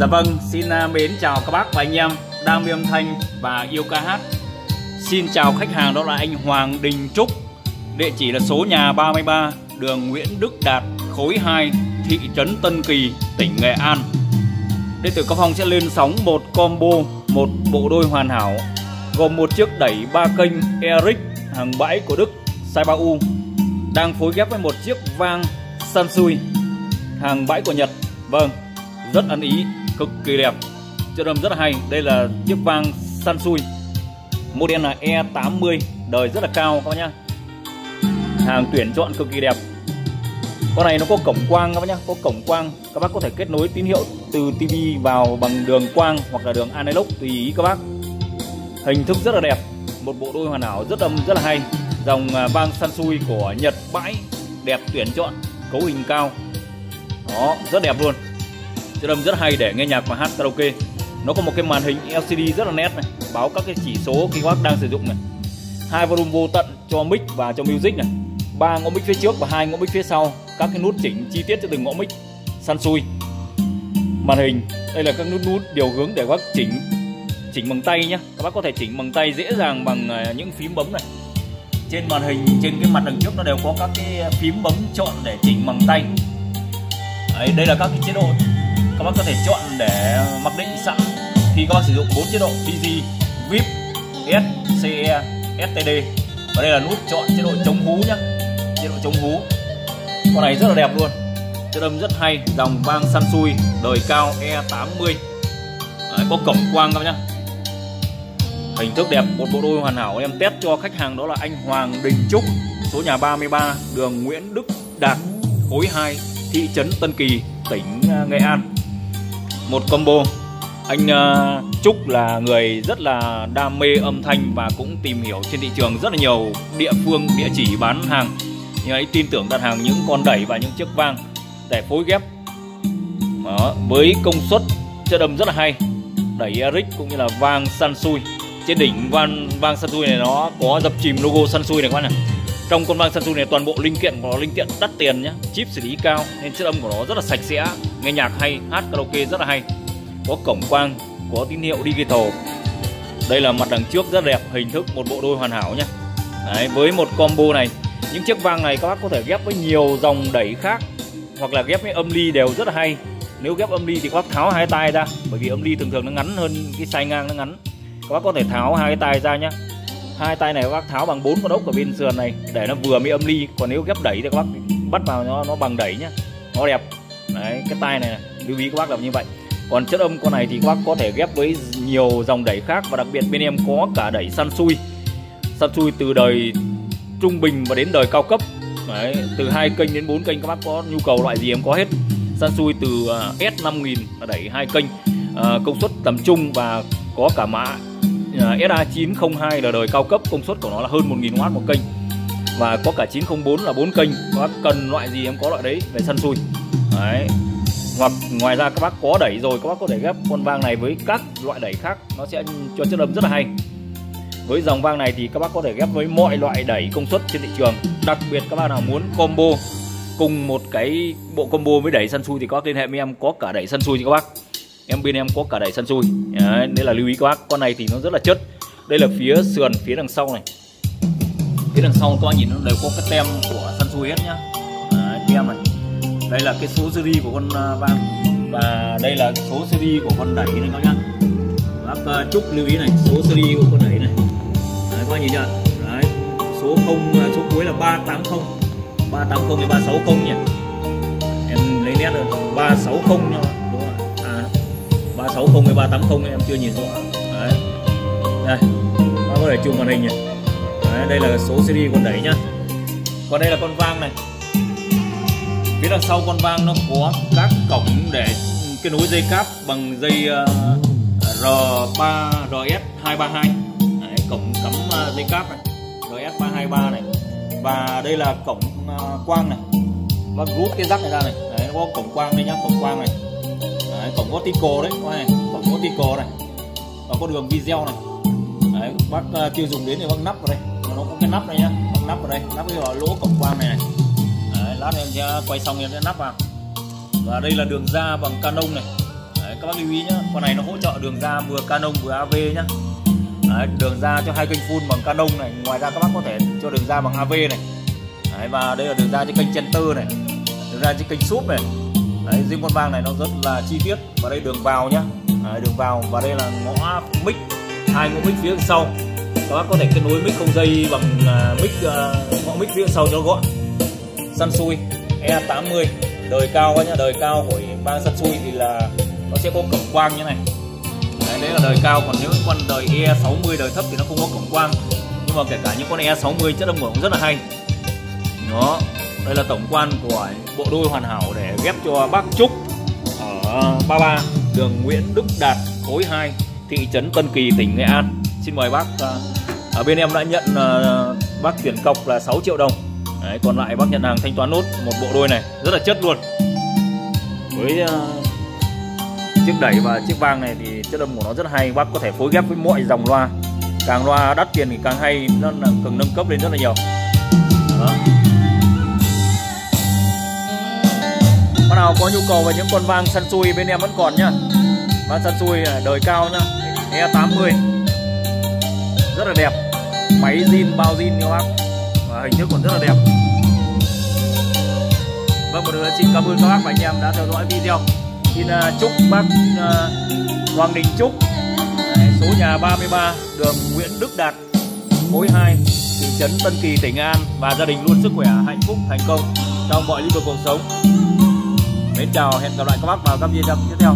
Dạ vâng, xin à, mến chào các bác và anh em đam mê âm thanh và yêu ca hát. Xin chào khách hàng đó là anh Hoàng Đình Trúc. Địa chỉ là số nhà 33, đường Nguyễn Đức Đạt, khối 2, thị trấn Tân Kỳ, tỉnh Nghệ An. Đệ tử Cao Phong sẽ lên sóng một combo, một bộ đôi hoàn hảo gồm một chiếc đẩy ba kênh Eric hàng bãi của Đức size 3U đang phối ghép với một chiếc vang Sansui hàng bãi của Nhật. Vâng, rất ấn ý, cực kỳ đẹp, chất âm rất là hay. Đây là chiếc vang Sansui, model là E80, đời rất là cao các bác nhá. Hàng tuyển chọn cực kỳ đẹp. Con này nó có cổng quang các bác nhá, có cổng quang. Các bác có thể kết nối tín hiệu từ TV vào bằng đường quang hoặc là đường analog tùy ý các bác. Hình thức rất là đẹp, một bộ đôi hoàn hảo rất âm rất là hay. Dòng vang vang Sansui của Nhật bãi đẹp tuyển chọn, cấu hình cao. Đó, rất đẹp luôn siêu âm rất hay để nghe nhạc và hát karaoke. Nó có một cái màn hình LCD rất là nét này báo các cái chỉ số khi bác đang sử dụng này. Hai volume vô tận cho mic và cho music này. Ba ngõ mic phía trước và hai ngõ mic phía sau. Các cái nút chỉnh chi tiết cho từng ngõ mic. Săn xui. Màn hình đây là các nút nút điều hướng để bác chỉnh chỉnh bằng tay nhé các bác có thể chỉnh bằng tay dễ dàng bằng à, những phím bấm này. Trên màn hình trên cái mặt đằng trước nó đều có các cái phím bấm chọn để chỉnh bằng tay. Đấy, đây là các cái chế độ các bác có thể chọn để mặc định sẵn. Khi các bác sử dụng bốn chế độ DG, VIP, SCE, STD và đây là nút chọn chế độ chống hú nhá. Chế độ chống hú con này rất là đẹp luôn. Chất âm rất hay dòng vang Sansui đời cao E80 Đấy, có cổng quang các nhá. Hình thức đẹp một bộ đôi hoàn hảo. Em test cho khách hàng đó là anh Hoàng Đình Trúc số nhà 33 đường Nguyễn Đức Đạt khối 2 thị trấn Tân Kỳ tỉnh à, Nghệ An một combo. Anh uh, Trúc là người rất là đam mê âm thanh và cũng tìm hiểu trên thị trường rất là nhiều địa phương địa chỉ bán hàng. Nhưng ấy tin tưởng đặt hàng những con đẩy và những chiếc vang để phối ghép. Đó, với công suất chất âm rất là hay. Đẩy Eric cũng như là vang Sansui. Trên đỉnh vang vang Sansui này nó có dập chìm logo Sansui này các bạn này trong con vang Samsung này toàn bộ linh kiện của nó linh kiện đắt tiền nhá chip xử lý cao nên chất âm của nó rất là sạch sẽ nghe nhạc hay hát karaoke rất là hay. Có cổng quang có tín hiệu digital. Đây là mặt đằng trước rất đẹp hình thức một bộ đôi hoàn hảo nhá. Đấy, với một combo này những chiếc vang này các bác có thể ghép với nhiều dòng đẩy khác hoặc là ghép với âm ly đều rất là hay. Nếu ghép âm ly thì các bác tháo hai tay ra bởi vì âm ly thường thường nó ngắn hơn cái sai ngang nó ngắn. Các bác có thể tháo hai cái tay ra nhá hai tay này các bác tháo bằng bốn con ốc ở bên sườn này để nó vừa mới âm ly. Còn nếu ghép đẩy thì các bác bắt vào nó nó bằng đẩy nhá. Nó đẹp. Đấy cái tay này, này lưu ý các bác làm như vậy. Còn chất âm con này thì các bác có thể ghép với nhiều dòng đẩy khác và đặc biệt bên em có cả đẩy săn xui săn xui từ đời trung bình và đến đời cao cấp. Đấy, từ hai kênh đến bốn kênh các bác có nhu cầu loại gì em có hết. Săn xui từ à, S5000 là đẩy hai kênh. À, công suất tầm trung và có cả mã Ờ, SA902 là đời cao cấp, công suất của nó là hơn 1000W một kênh. Và có cả 904 là 4 kênh, các bác cần loại gì em có loại đấy, về săn xui đấy. Hoặc ngoài ra các bác có đẩy rồi, các bác có thể ghép con vang này với các loại đẩy khác, nó sẽ cho chất âm rất là hay. Với dòng vang này thì các bác có thể ghép với mọi loại đẩy công suất trên thị trường. Đặc biệt các bác nào muốn combo, cùng một cái bộ combo với đẩy săn xui thì có liên hệ với em, có cả đẩy săn xui cho các bác em bên em có cả đẩy săn xui đấy, nên là lưu ý các bác con này thì nó rất là chất. Đây là phía sườn phía đằng sau này. Phía đằng sau các bác nhìn nó đều có cái tem của săn xui hết nhá. Đấy, tem này. Đây là cái số series của con uh, vang và đây là số series của con đẩy này các nhá. Bác à, chúc lưu ý này số series của con đẩy này. Đấy, các bác nhìn chưa? Đấy số không à, số cuối là 380 380 hay 360 nhỉ? Em lấy nét rồi 360 nha không 360 hay 380 em chưa nhìn rõ. Đấy. Đây bác có thể chụp màn hình nhỉ? Đấy, đây là số series con đẩy nhá. Còn đây là con vang này. Phía đằng sau con vang nó có các cổng để kết nối dây cáp bằng dây ờ, R3 RS232 Đấy, cổng cắm ờ, dây cáp này. RS323 này. Và đây là cổng ờ, quang này. Bác rút cái rắc này ra này. Đấy, nó có cổng quang đây nhá cổng quang này đấy, cổng có tico đấy này cổng có tico này. Và có đường video này. Đấy, bác uh, tiêu dùng đến thì bác nắp vào đây. Nó có cái nắp này nhá. Bác nắp vào đây. Nắp cái lỗ cổng quang này này. Lát em sẽ quay xong em sẽ nắp vào. Và đây là đường ra bằng canon này. Đấy, các bác lưu ý nhá. Con này nó hỗ trợ đường ra vừa Canon vừa AV nhá. Đấy, đường ra cho hai kênh full bằng Canon này. Ngoài ra các bác có thể cho đường ra bằng AV này. Đấy, và đây là đường ra cho kênh Center này. Đường ra cho kênh súp này. Đấy, riêng con vang này nó rất là chi tiết. Và đây đường vào nhá. Đấy, đường vào. Và đây là ngõ mic. Hai ngõ mic phía sau. Các bác có thể kết nối mic không dây bằng uh, mic uh, ngõ mic phía sau cho gọn. Gọn Sansui E80 đời cao quá nhá. Đời cao của vang Sansui thì là nó sẽ có cổng quang như này. Đấy, đấy là đời cao. Còn nếu con đời E60 đời thấp thì nó không có cổng quang. Nhưng mà kể cả những con E60 chất âm của cũng rất là hay. Đó đây là tổng quan của bộ đôi hoàn hảo để ghép cho bác Trúc ở 33 đường Nguyễn Đức Đạt khối 2 thị trấn Tân Kỳ tỉnh Nghệ An. Xin mời bác à, ở bên em đã nhận à, bác chuyển cọc là 6 triệu đồng. Đấy, còn lại bác nhận hàng thanh toán nốt một bộ đôi này rất là chất luôn. Với uh, chiếc đẩy và chiếc vang này thì chất âm của nó rất hay bác có thể phối ghép với mọi dòng loa. Càng loa đắt tiền thì càng hay nó là càng nâng cấp lên rất là nhiều. Đó. Có nhu cầu về những con vang săn xui bên em vẫn còn nhá. Vang săn xui à, đời cao nhá. E80 Rất là đẹp. Máy zin bao zin các bác. Và hình thức còn rất là đẹp. Vâng một lần xin cảm ơn các bác và anh em đã theo dõi video. Xin uh, chúc bác uh, Hoàng Đình Trúc Số nhà 33 đường Nguyễn Đức Đạt Khối 2 thị trấn Tân Kỳ tỉnh An. Và gia đình luôn sức khỏe hạnh phúc thành công trong mọi lĩnh vực cuộc sống. Mến chào hẹn gặp lại các bác vào các video tiếp theo.